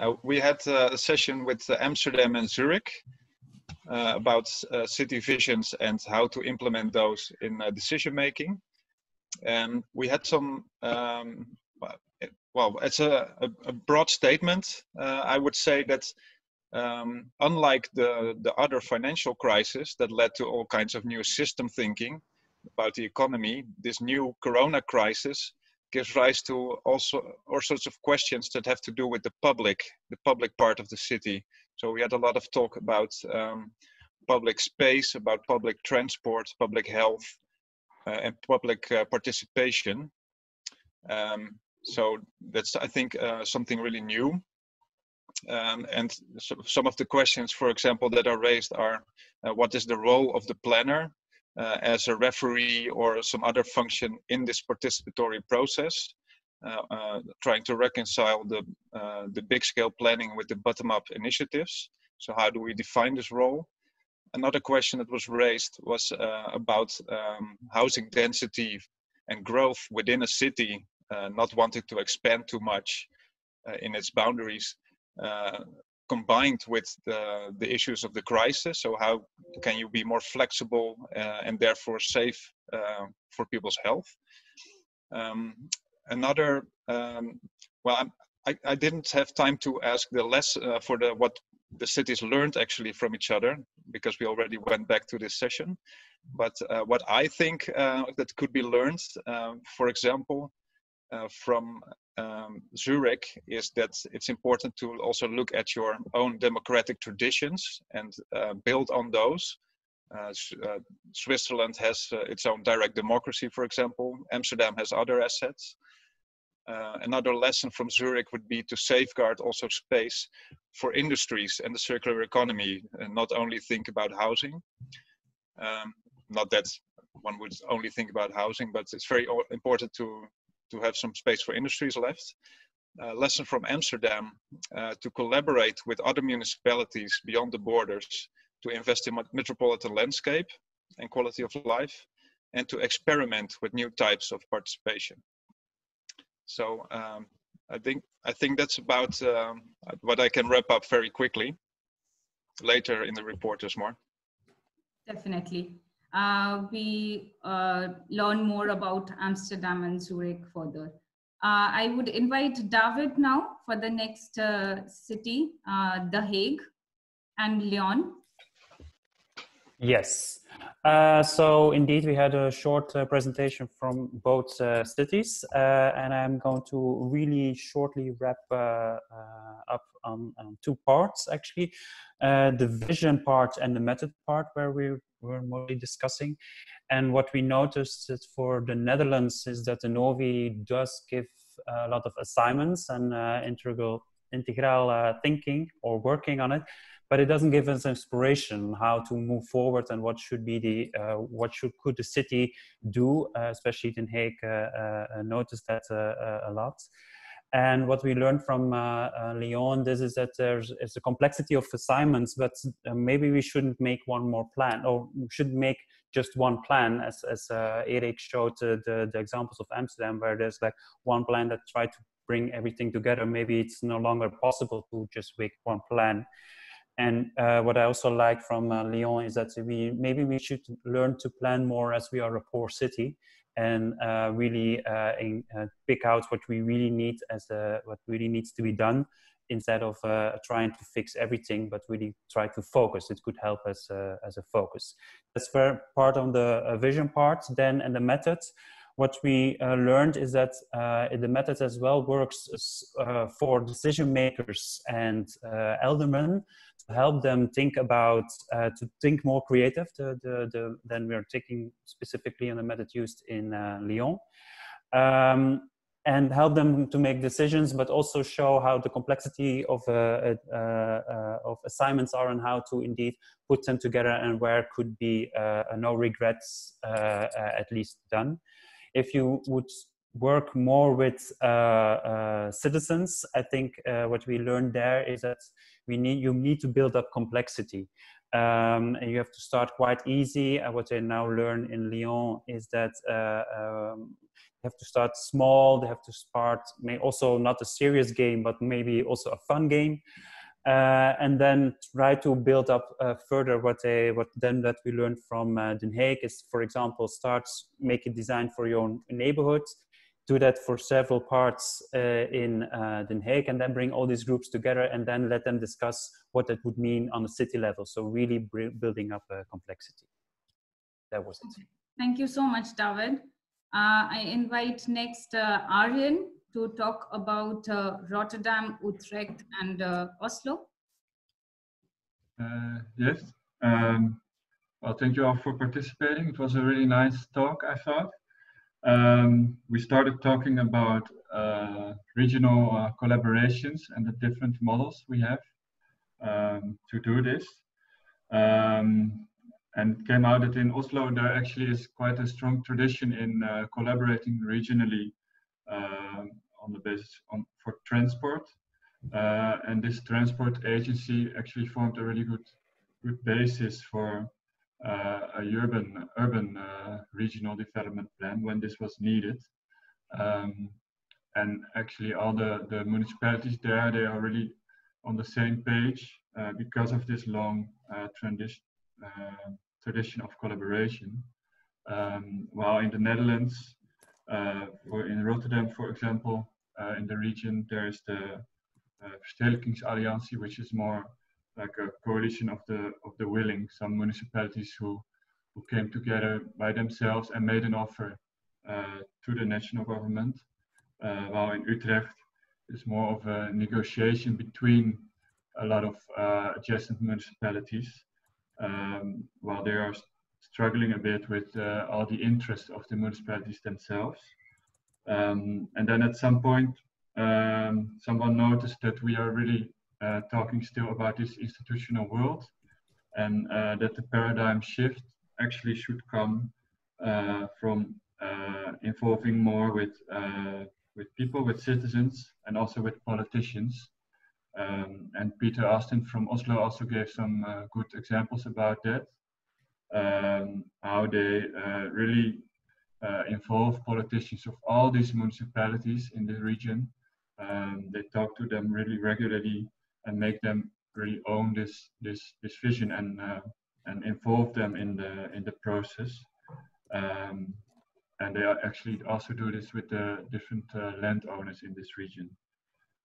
Uh, we had a session with uh, Amsterdam and Zurich uh, about city visions and how to implement those in decision making. And we had some, um, well, it's a, a, a broad statement. I would say that um, unlike the, the other financial crisis that led to all kinds of new system thinking about the economy, this new corona crisis gives rise to also all sorts of questions that have to do with the public, the public part of the city. So we had a lot of talk about um, public space, about public transport, public health, uh, and public uh, participation. Um, so that's, I think, uh, something really new. Um, and so some of the questions, for example, that are raised are, uh, what is the role of the planner uh, as a referee or some other function in this participatory process, uh, uh, trying to reconcile the, the big scale planning with the bottom up initiatives. So how do we define this role? Another question that was raised was about um, housing density and growth within a city, not wanting to expand too much in its boundaries. Uh, combined with the, the issues of the crisis. So how can you be more flexible uh, and therefore safe uh, for people's health? Um, another, um, well, I, I didn't have time to ask the less uh, for the what the cities learned actually from each other because we already went back to this session. But uh, what I think uh, that could be learned, um, for example, uh, from um, Zurich is that it's important to also look at your own democratic traditions and uh, build on those. Uh, uh, Switzerland has uh, its own direct democracy, for example. Amsterdam has other assets. Uh, another lesson from Zurich would be to safeguard also space for industries and the circular economy, and not only think about housing. Um, not that one would only think about housing, but it's very important to to have some space for industries left. Uh, lesson from Amsterdam uh, to collaborate with other municipalities beyond the borders to invest in metropolitan landscape and quality of life and to experiment with new types of participation. So um, I think I think that's about um, what I can wrap up very quickly. Later in the report, there's more. Definitely uh, we uh, learn more about Amsterdam and Zurich further. Uh, I would invite David now for the next uh, city, uh, The Hague and Lyon. Yes. Uh, so indeed, we had a short presentation from both cities, and I'm going to really shortly wrap up on, on, two parts, actually. the vision part and the method part, where we we're mostly discussing. And what we noticed for the Netherlands is that the Novi does give a lot of assignments and uh, integral integral uh, thinking or working on it, but it doesn't give us inspiration how to move forward and what should be the uh, what should could the city do, uh, especially Den Haag uh, uh, noticed that a lot. And what we learned from uh, uh, Lyon, this is that there's it's a complexity of assignments, but uh, maybe we shouldn't make one more plan, or should make just one plan, as as Erik showed the, the examples of Amsterdam, where there's like one plan that tried to bring everything together. Maybe it's no longer possible to just make one plan. And uh, what I also like from uh, Lyon is that we maybe we should learn to plan more as we are a poor city and uh, really uh, in, uh, pick out what we really need as what really needs to be done instead of uh, trying to fix everything, but really try to focus. It could help us uh, as a focus. That's part on the uh, vision part. Then and the method, what we learned is that the method as well works for decision makers and aldermen help them think about uh, to think more creative the, the, the, than we're taking specifically on the method used in uh, Lyon. Um, and help them to make decisions, but also show how the complexity of, uh, uh, uh of assignments are and how to indeed put them together and where could be uh, no regrets at least done. If you would work more with uh, uh, citizens, I think uh, what we learned there is that we need you need to build up complexity. Um, and you have to start quite easy. what I now learn in Lyon is that um, have to start small. They have to start may also not a serious game, but maybe also a fun game. Uh, and then try to build up uh, further what they what then that we learned from uh, Den Haag is for example starts make a design for your own neighborhood do that for several parts uh, in uh, Den Haag and then bring all these groups together and then let them discuss what that would mean on a city level so really building up a complexity that was it thank you so much David uh, I invite next Arjan to talk about uh, Rotterdam, Utrecht, and uh, Oslo? Uh, yes. Um, well, thank you all for participating. It was a really nice talk, I thought. Um, we started talking about uh, regional uh, collaborations and the different models we have um, to do this. Um, and came out that in Oslo there actually is quite a strong tradition in uh, collaborating regionally um, on the basis on, for transport. Uh, and this transport agency actually formed a really good good basis for a urban urban uh, regional development plan when this was needed. Um, and actually, all the the municipalities there they are really on the same page uh, because of this long uh, tradition uh, of collaboration. Um, while in the Netherlands, uh, for in Rotterdam, for example, uh, in the region, there is the uh, which is more like a coalition of the of the willing, some municipalities who who came together by themselves and made an offer to the national government. while in Utrecht, it's more of a negotiation between a lot of uh, adjacent municipalities, um, while they are struggling a bit with uh, all the interests of the municipalities themselves. Um, and then at some point, um, someone noticed that we are really uh, talking still about this institutional world and uh, that the paradigm shift actually should come uh, from uh, involving more with, uh, with people, with citizens, and also with politicians. Um, and Peter Austin from Oslo also gave some good examples about that um, how they uh, really uh, involve politicians of all these municipalities in the region. Um, they talk to them really regularly and make them really own this this this vision and uh, and involve them in the in the process. Um, and they actually also do this with the different uh, landowners in this region.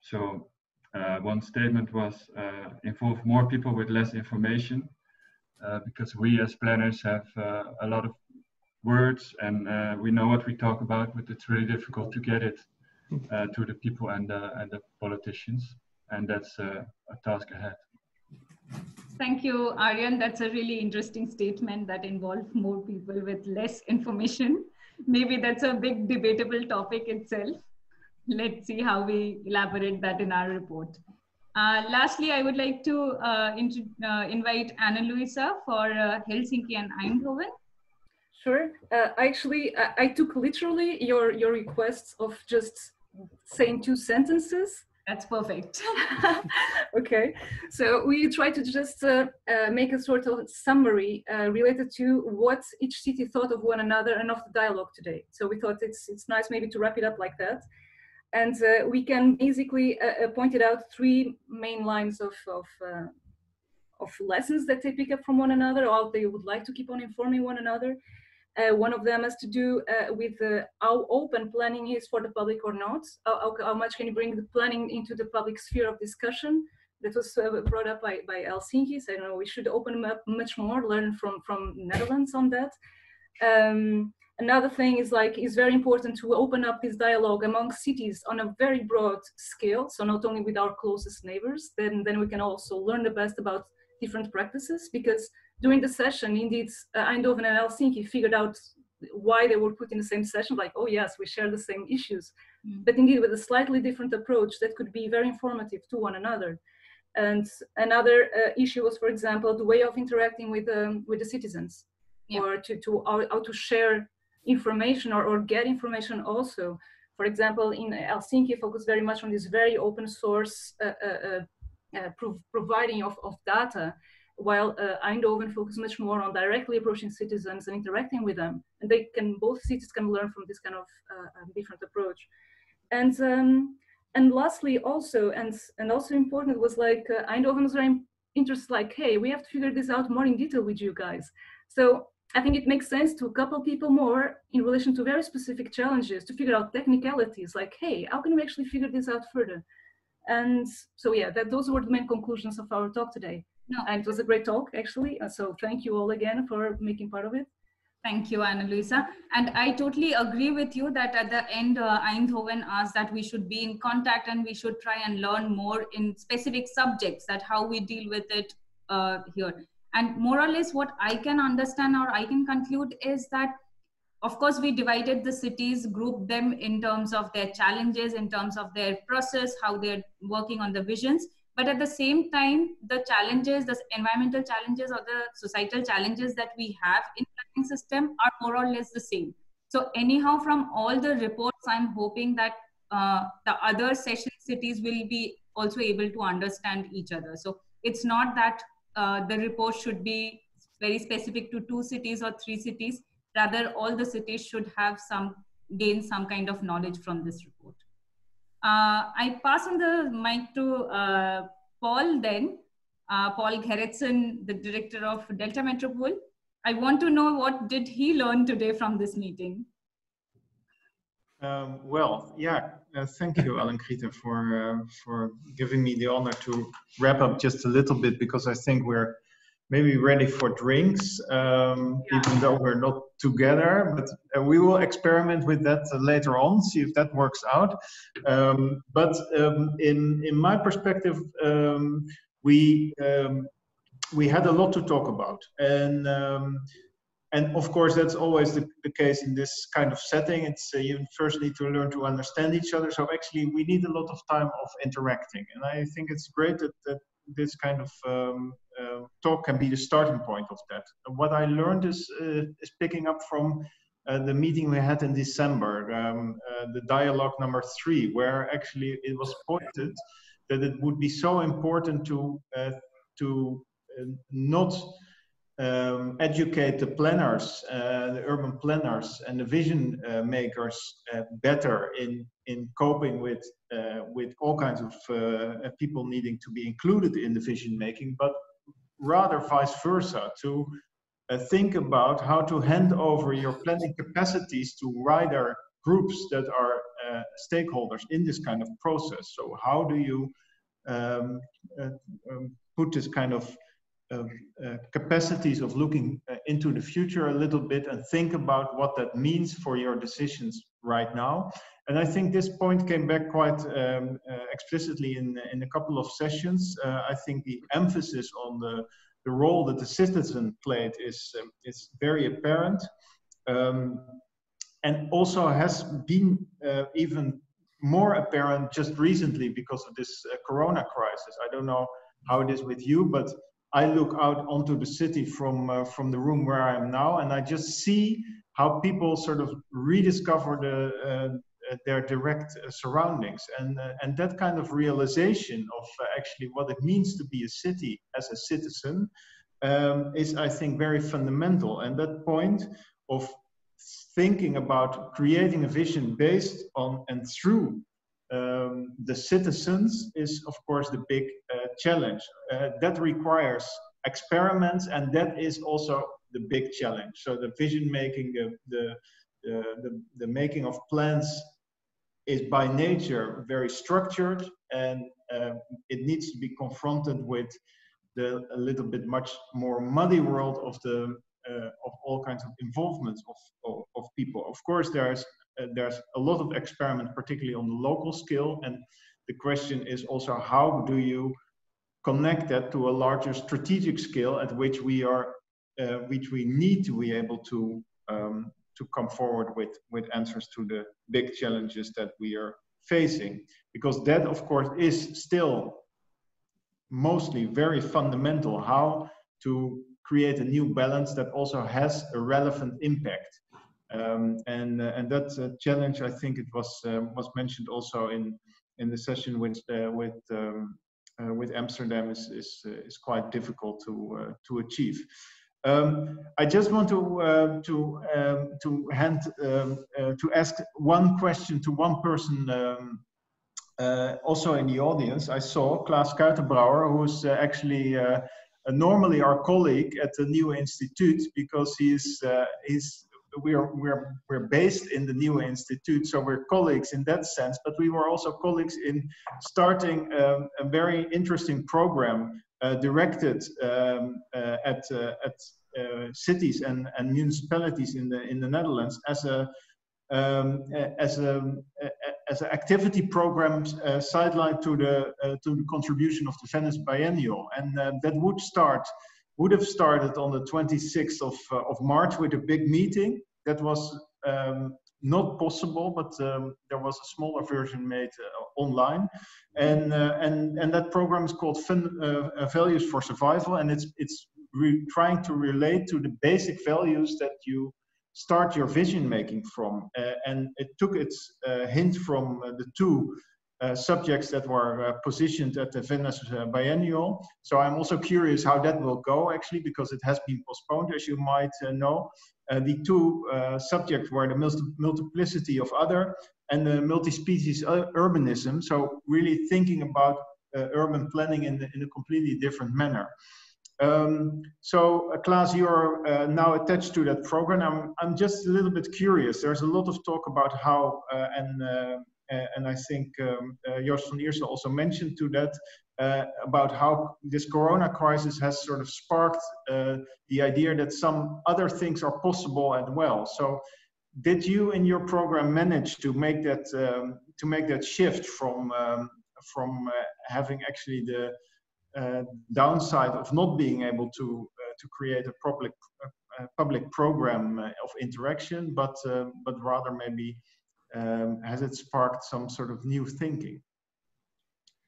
So uh, one statement was uh, involve more people with less information uh, because we as planners have uh, a lot of words and we know what we talk about, but it's really difficult to get it to the people and, and the politicians. And that's a task ahead. Thank you, Arjan. That's a really interesting statement that involves more people with less information. Maybe that's a big debatable topic itself. Let's see how we elaborate that in our report. Uh, lastly, I would like to uh, uh, invite Ana Luisa for uh, Helsinki and Eindhoven. Sure. Uh, actually, I, I, took literally your, your requests of just saying two sentences. That's perfect. okay. So we try to just uh, make a sort of summary related to what each city thought of one another and of the dialogue today. So we thought it's, it's nice maybe to wrap it up like that and uh, we can basically uh, uh, point it out three main lines of of, uh, of lessons that they pick up from one another, or they would like to keep on informing one another. Uh, one of them has to do uh, with how open planning is for the public or not. How, how, much can you bring the planning into the public sphere of discussion? That was brought up by, by Helsinki. So I know, we should open up much more, learn from, from Netherlands on that. Um, Another thing is like, it's very important to open up this dialogue among cities on a very broad scale. So not only with our closest neighbors, then, then we can also learn the best about different practices because during the session, indeed, uh, Eindhoven and Helsinki figured out why they were put in the same session, like, oh yes, we share the same issues, mm. but indeed with a slightly different approach that could be very informative to one another. And another uh, issue was, for example, the way of interacting with, um, with the citizens yeah. or to, to how, how to share information or, or get information also. For example, in Helsinki, focus very much on this very open source uh, uh, uh, uh providing of, of data. While uh, Eindhoven focuses much more on directly approaching citizens and interacting with them. And they can, both cities can learn from this kind of uh, um, different approach. And um, and lastly, also, and and also important was like uh, Eindhoven was very interested, like, hey, we have to figure this out more in detail with you guys. So I think it makes sense to couple people more in relation to very specific challenges to figure out technicalities, like, hey, how can we actually figure this out further? And so yeah, that those were the main conclusions of our talk today. No. And it was a great talk, actually. So thank you all again for making part of it. Thank you, Ana Luisa. And I totally agree with you that at the end, uh, Eindhoven asked that we should be in contact and we should try and learn more in specific subjects that how we deal with it uh, here. And more or less what I can understand or I can conclude is that of course we divided the cities grouped them in terms of their challenges in terms of their process how they're working on the visions but at the same time the challenges the environmental challenges or the societal challenges that we have in planning system are more or less the same. So anyhow from all the reports i'm hoping that uh, the other session cities will be also able to understand each other. So it's not that uh, the report should be very specific to two cities or three cities. Rather all the cities should have some gain some kind of knowledge from this report I pass on the mic to uh, Paul then, uh, Paul Gerretsen, the director of Deltametropool. I want to know what did he learn today from this meeting? Um, well, yeah, uh, thank you, Alankrita, for uh, for giving me the honor to wrap up just a little bit because I think we're maybe ready for drinks, um, yeah. even though we're not together. But uh, we will experiment with that uh, later on, see if that works out. Um, but um, in in my perspective, um, we um, we had a lot to talk about, and um, and of course that's always the, the, case in this kind of setting. It's uh, you first need to learn to understand each other. So actually, we need a lot of time of interacting, and I think it's great that, that this kind of talk can be the starting point of that. What I learned is, uh, is picking up from uh, the meeting we had in December, um, uh, the dialogue number three, where actually it was pointed that it would be so important to uh, to uh, not um, educate the planners, uh, the urban planners, and the vision uh, makers uh, better in in coping with uh, with all kinds of uh, people needing to be included in the vision making, but rather vice versa to uh, think about how to hand over your planning capacities to wider groups that are stakeholders in this kind of process. So how do you um, um, put this kind of uh, capacities of looking uh, into the future a little bit and think about what that means for your decisions right now. And I think this point came back quite um, uh, explicitly in, in a couple of sessions. Uh, I think the emphasis on the, the role that the citizen played is, um, is very apparent. Um, and also has been uh, even more apparent just recently because of this corona crisis. I don't know how it is with you, but I look out onto the city from uh, from the room where I am now, and I just see how people sort of rediscover the, uh, uh their direct uh, surroundings, and uh, and that kind of realization of actually what it means to be a city as a citizen um, is, I think, very fundamental. And that point of thinking about creating a vision based on and through um, the citizens is, of course, the big uh, challenge. Uh, that requires experiments, and that is also the big challenge. So the vision making, the the the, the making of plans is by nature very structured, and uh, it needs to be confronted with the a little bit much more muddy world of the uh, of all kinds of involvements of, of, of people. Of course, there's uh, there's a lot of experiment, particularly on the local scale. And the question is also how do you connect that to a larger strategic scale at which we are, uh, which we need to be able to um, to come forward with with answers to the big challenges that we are facing. Because that, of course, is still mostly very fundamental. How to create a new balance that also has a relevant impact um, and uh, and that uh, challenge, I think it was uh, was mentioned also in in the session with with um, with Amsterdam is is is quite difficult to to achieve. Um, I just want to uh, to um, to hand um, uh, to ask one question to one person um, uh, also in the audience. I saw Klaas Kuitenbrouwer, who's actually normally our colleague at the New Institute because he's he's we're we're we're based in the New Institute, so we're colleagues in that sense. But we were also colleagues in starting um, a very interesting program uh, directed um, uh, at uh, at cities and, and municipalities in the in the Netherlands as a um, as a as an activity program uh, sidelined to the uh, to the contribution of the Venice Biennial, and uh, that would start would have started on the 26th of of March with a big meeting. That was um, not possible, but um, there was a smaller version made uh, online, and uh, and and that program is called uh, Values for Survival, and it's it's trying to relate to the basic values that you start your vision making from, and it took its hint from the two uh, subjects that were uh, positioned at the Venice uh, Biennial. So I'm also curious how that will go actually, because it has been postponed, as you might know. The two subjects were the multiplicity of other and the multi-species urbanism. So really thinking about urban planning in, the, in a completely different manner. Um, so, uh, Klaas, you're uh, now attached to that program. I'm, I'm just a little bit curious. There's a lot of talk about how, uh, and uh, and I think um, uh, Joost van Iersel also mentioned to that uh, about how this corona crisis has sort of sparked the idea that some other things are possible as well. So did you in your program manage to make that um, to make that shift from um, from uh, having actually the uh, downside of not being able to uh, to create a public public program of interaction, but but rather maybe um, has it sparked some sort of new thinking?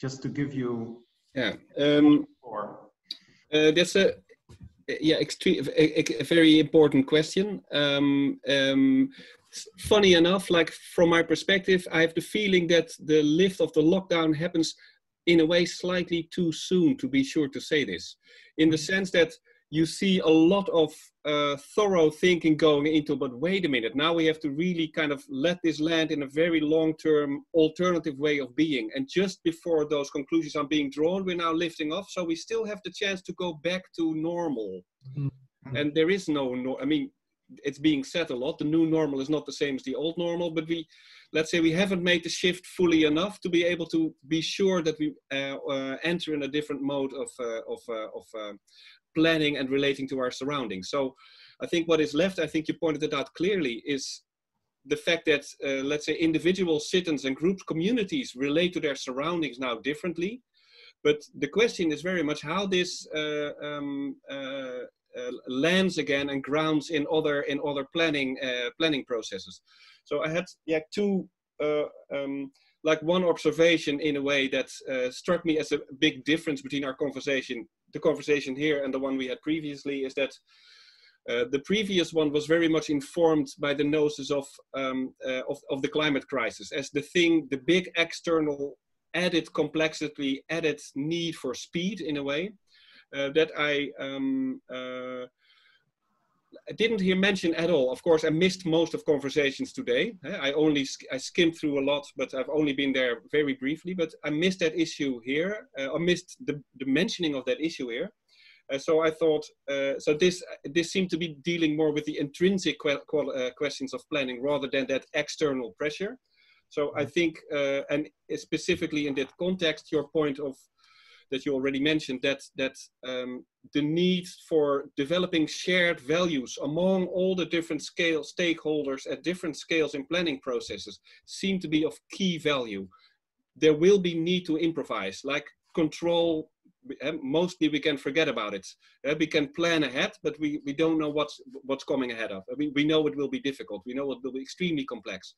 Just to give you. Yeah. Um, uh, that's a yeah, extreme, a, a, very important question. Um, um, funny enough, like from my perspective, I have the feeling that the lift of the lockdown happens in a way slightly too soon to be sure to say this, in the sense that you see a lot of uh, thorough thinking going into, but wait a minute, now we have to really kind of let this land in a very long term alternative way of being. And just before those conclusions are being drawn, we're now lifting off. So we still have the chance to go back to normal. Mm-hmm. And there is no, no, I mean, it's being said a lot. The new normal is not the same as the old normal, but we, let's say, we haven't made the shift fully enough to be able to be sure that we uh, uh, enter in a different mode of uh, of uh, of uh, planning and relating to our surroundings. So I think what is left, I think you pointed it out clearly, is the fact that, uh, let's say, individual citizens and groups, communities relate to their surroundings now differently. But the question is very much how this uh, um, uh, uh lands again and grounds in other in other planning uh, planning processes. So I had yeah two uh, um, like one observation in a way that struck me as a big difference between our conversation, the conversation here and the one we had previously, is that uh, the previous one was very much informed by the gnosis of, um, uh, of, of the climate crisis as the thing, the big external added complexity, added need for speed in a way uh, that I um, uh, I didn't hear mention at all. Of course, I missed most of conversations today. I only I skimmed through a lot, but I've only been there very briefly. But I missed that issue here. Uh, I missed the, the mentioning of that issue here. Uh, so I thought, uh, so this this seemed to be dealing more with the intrinsic que uh, questions of planning rather than that external pressure. So I think, uh, and specifically in that context, your point of that you already mentioned that that um, the need for developing shared values among all the different scale stakeholders at different scales in planning processes seem to be of key value. There will be need to improvise, like control. Eh, mostly we can forget about it. Eh, we can plan ahead, but we, we don't know what's what's coming ahead of. Mean, we know it will be difficult. We know it will be extremely complex.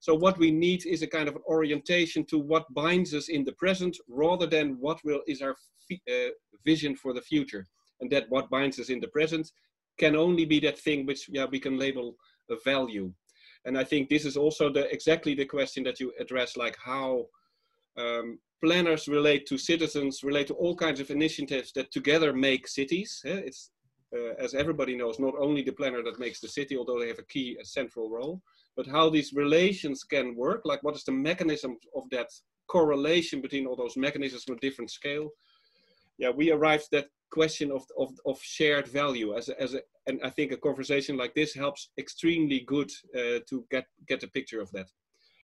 So what we need is a kind of an orientation to what binds us in the present rather than what will is our uh, vision for the future. And that what binds us in the present can only be that thing which yeah, we can label a value. And I think this is also the exactly the question that you address, like how um, planners relate to citizens, relate to all kinds of initiatives that together make cities. Eh? It's, uh, as everybody knows, not only the planner that makes the city, although they have a key, a central role, but how these relations can work, like what is the mechanism of that correlation between all those mechanisms on a different scale. Yeah, we arrived at that question of, of, of shared value as a, as a, and I think a conversation like this helps extremely good uh, to get, get a picture of that.